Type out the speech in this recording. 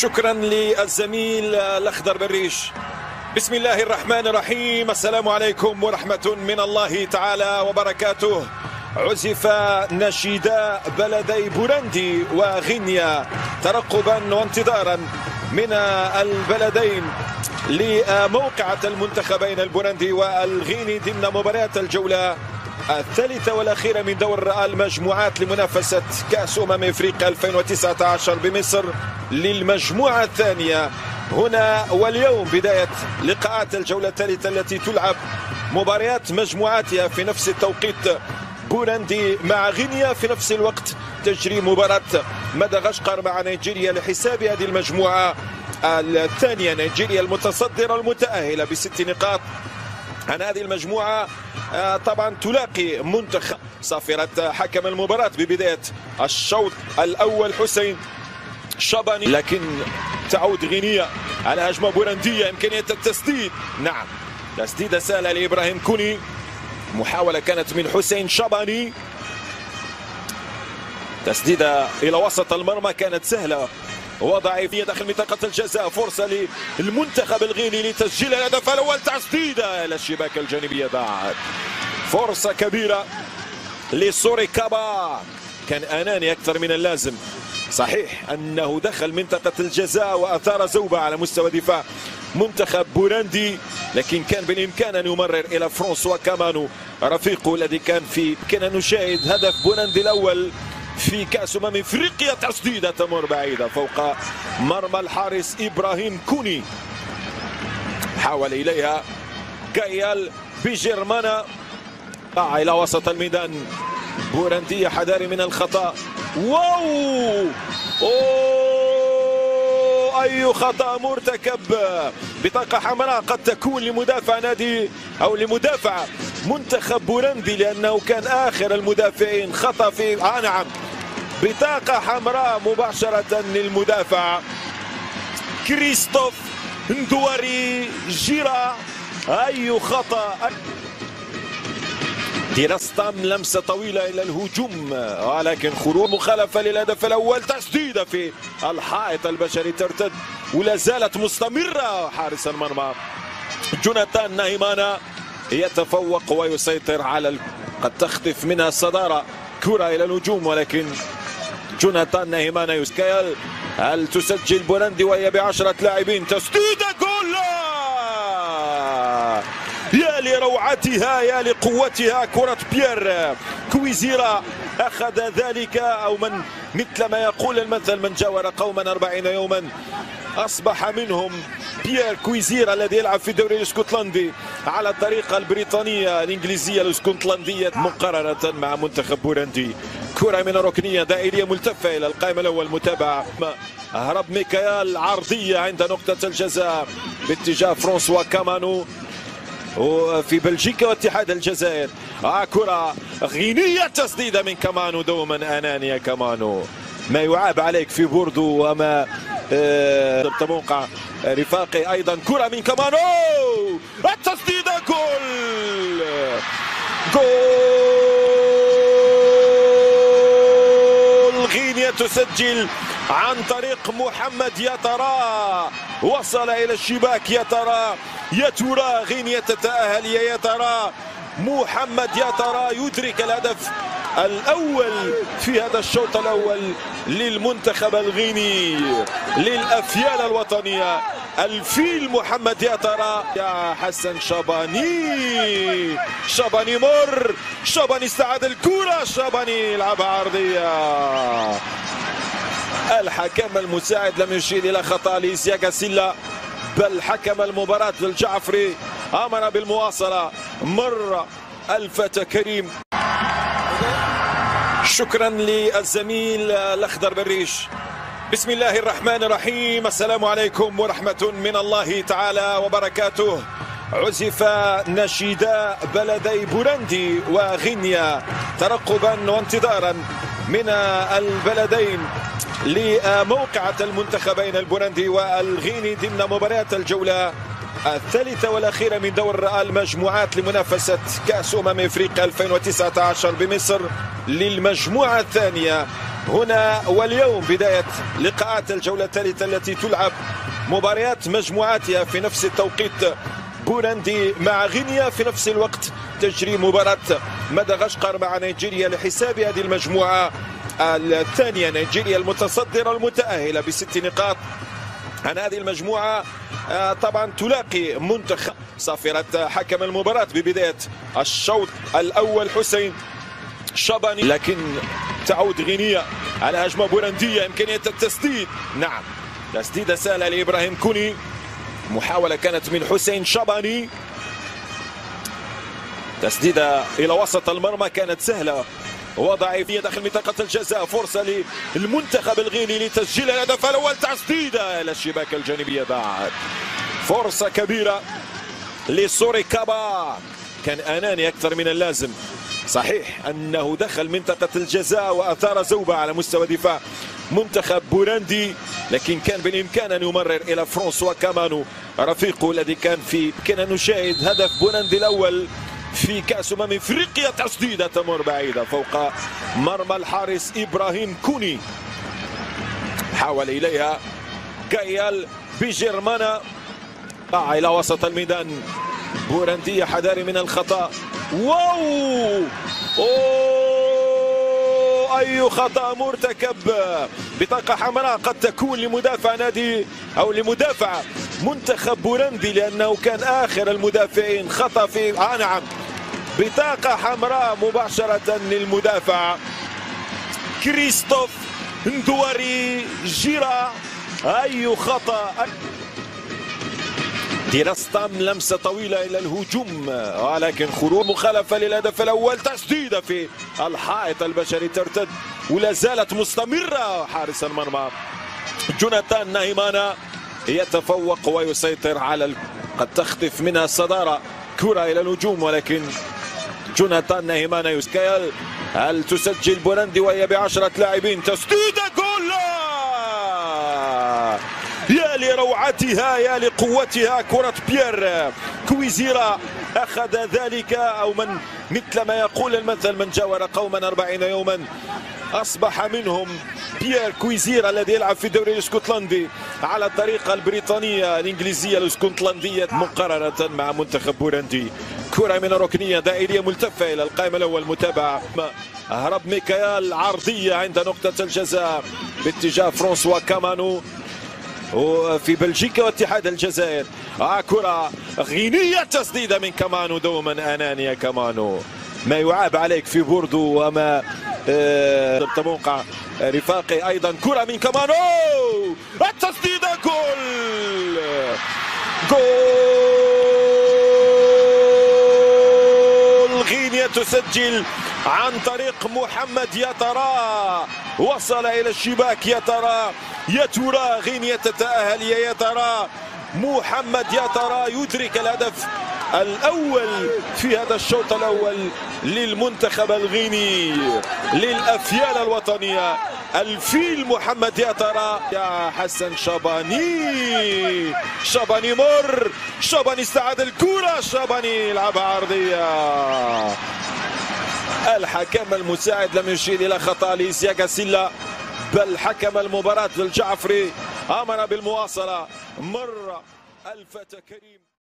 شكرا للزميل الأخضر بالريش. بسم الله الرحمن الرحيم. السلام عليكم ورحمة من الله تعالى وبركاته. عزف نشيدا بلدي بورندي وغينيا ترقبا وانتظارا من البلدين لموقعة المنتخبين البولندي والغيني ضمن مباريات الجولة الثالثة والأخيرة من دور المجموعات لمنافسة كأس أمم إفريقيا 2019 بمصر للمجموعة الثانية. هنا واليوم بداية لقاءات الجولة الثالثة التي تلعب مباريات مجموعاتها في نفس التوقيت. بولندي مع غينيا في نفس الوقت تجري مباراة مدغشقر مع نيجيريا لحساب هذه المجموعة الثانية. نيجيريا المتصدرة المتأهلة بست نقاط. عن هذه المجموعة آه، طبعا تلاقي منتخب صافرة حكم المباراة ببداية الشوط الأول. حسين شباني لكن تعود غينيا على هجمة بولندية إمكانية التسديد. نعم تسديدة سهلة لإبراهيم كوني. محاولة كانت من حسين شباني. تسديدة إلى وسط المرمى كانت سهلة. وضعيفية داخل منطقة الجزاء. فرصة للمنتخب الغيني لتسجيل الهدف الأول تسديدة إلى الشباك الجانبية بعد فرصة كبيرة لسوري كابا كان أناني أكثر من اللازم. صحيح أنه دخل منطقة الجزاء وأثار زوبة على مستوى دفاع منتخب بولندي لكن كان بالإمكان أن يمرر إلى فرانسوا كامانو. رفيقه الذي كان في كنا نشاهد هدف بولندي الأول. في كأس أمم إفريقيا تسديدة تمر بعيدة فوق مرمى الحارس إبراهيم كوني. حاول إليها جايال بجرمانا إلى وسط الميدان. بورندية حذاري من الخطأ. واو! أوه! أي خطأ مرتكب. بطاقة حمراء قد تكون لمدافع نادي أو لمدافع منتخب بورندي لأنه كان آخر المدافعين. خطأ في آه نعم. بطاقة حمراء مباشرة للمدافع. كريستوف ندواري جيرا. أي خطأ. ديراستام لمسة طويلة إلى الهجوم ولكن خروج مخالفة للهدف الأول. تسديدة في الحائط البشري ترتد ولا زالت مستمرة. حارس المرمى جوناثان نايمانا يتفوق ويسيطر على قد تخطف منها الصدارة كرة إلى الهجوم ولكن جوناثان نايمانا يسكيل. هل تسجل بوروندي وهي بعشرة لاعبين؟ تسديدة جول! يا لروعتها يا لقوتها كرة بيير. كويزيرا أخذ ذلك أو من مثل ما يقول المثل من جاور قوما أربعين يوما أصبح منهم بيير كويزيرا الذي يلعب في الدوري الإسكتلندي على الطريقة البريطانية الإنجليزية الإسكتلندية مقارنة مع منتخب بوروندي. كرة من الركنية دائرية ملتفة إلى القائم الأول متابعة هرب ميكايل عرضية عند نقطة الجزاء باتجاه فرانسوا كامانو. وفي بلجيكا واتحاد الجزائر آه كرة غينية تسديدة من كامانو دوما أنانية كامانو. ما يعاب عليك في بوردو وما آه موقع رفاقي أيضا. كرة من كامانو! التسديدة جول! جول! تسجل عن طريق محمد يا ترى وصل إلى الشباك يا ترى يا ترى غينيا تتأهل يا ترى محمد يا ترى يدرك الهدف الأول في هذا الشوط الأول للمنتخب الغيني للأفيال الوطنية الفيل محمد يا ترى يا حسن شاباني شاباني مر شاباني استعاد الكرة شاباني يلعبها عرضية. الحكم المساعد لم يشير إلى خطأ لإسياكا سيلا بل حكم المباراة للجعفري. أمر بالمواصلة مر الفتى كريم. شكرا للزميل الأخضر بالريش. بسم الله الرحمن الرحيم. السلام عليكم ورحمة من الله تعالى وبركاته. عزف نشيدا بلدي بولندي وغينيا ترقبا وانتظارا من البلدين لموقعة المنتخبين البولندي والغيني ضمن مباريات الجولة الثالثة والأخيرة من دور المجموعات لمنافسة كأس أمم إفريقيا 2019 بمصر للمجموعة الثانية. هنا واليوم بداية لقاءات الجولة الثالثة التي تلعب مباريات مجموعاتها في نفس التوقيت. بولندي مع غينيا في نفس الوقت تجري مباراة مدغشقر مع نيجيريا لحساب هذه المجموعة الثانية. نيجيريا المتصدرة المتأهلة بست نقاط عن هذه المجموعة. طبعا تلاقي منتخب صافرة حكم المباراة ببداية الشوط الأول. حسين شباني لكن تعود غينيا على هجمة بولندية إمكانية التسديد. نعم تسديدة سهلة لإبراهيم كوني. محاولة كانت من حسين شباني. تسديدة إلى وسط المرمى كانت سهلة. وضعيفية داخل منطقة الجزاء. فرصة للمنتخب الغيني لتسجيل الهدف الأول تسديدة إلى الشباك الجانبية بعد. فرصة كبيرة لسوري كابا. كان أناني أكثر من اللازم. صحيح أنه دخل منطقة الجزاء وأثار زوبة على مستوى دفاع منتخب بولندي لكن كان بالإمكان أن يمرر إلى فرانسوا كامانو رفيقه الذي كان في كنا نشاهد هدف بولندي الأول. في كأس أمم إفريقيا تسديدة تمر بعيدة فوق مرمى الحارس إبراهيم كوني. حاول إليها جايال بجرمانا. آه إلى وسط الميدان. بولندية حذاري من الخطأ. واو! أوه! أي خطأ مرتكب. بطاقة حمراء قد تكون لمدافع نادي أو لمدافع منتخب بولندي لأنه كان آخر المدافعين. خطأ في آه نعم. بطاقة حمراء مباشرة للمدافع. كريستوف ندواري جيرا. أي خطأ. ديراستام لمسة طويلة إلى الهجوم ولكن خروج مخالفة للهدف الأول. تسديدة في الحائط البشري ترتد ولا زالت مستمرة حارس المرمى. جوناثان نايمانا يتفوق ويسيطر على قد تخطف منها الصدارة كرة إلى الهجوم ولكن جوناثان نايمانا يسكيل هل تسجل بوروندي وهي بعشرة لاعبين؟ تسديدة جول! يا لروعتها يا لقوتها كرة بيير. كويزيرا أخذ ذلك أو من مثل ما يقول المثل من جاور قوما أربعين يوما أصبح منهم بيير كويزيرا الذي يلعب في الدوري الإسكتلندي على الطريقة البريطانية الإنجليزية الإسكتلندية مقارنة مع منتخب بوروندي. كرة من الركنية دائرية ملتفة إلى القائم الأول متابعة هرب ميكايل عرضية عند نقطة الجزاء باتجاه فرانسوا كامانو وفي بلجيكا واتحاد الجزائر. آه كرة غينية تسديدة من كامانو دوما أنانية كامانو. ما يعاب عليك في بوردو وما آه موقع رفاقي أيضا. كرة من كامانو التسديدة جول! جول غينيا تسجل عن طريق محمد يا ترى وصل إلى الشباك يا ترى يا ترى غينيا تتأهل يا ترى محمد يا ترى يدرك الهدف الأول في هذا الشوط الأول للمنتخب الغيني للأفيال الوطنية. الفيل محمد يا ترى؟ يا حسن شاباني. شاباني مر. شاباني استعاد الكرة. شاباني يلعبها عرضية. الحكم المساعد لم يشير إلى خطأ لإسياكا سيلا بل حكم المباراة الجعفري. أمر بالمواصلة. مر الفتى كريم.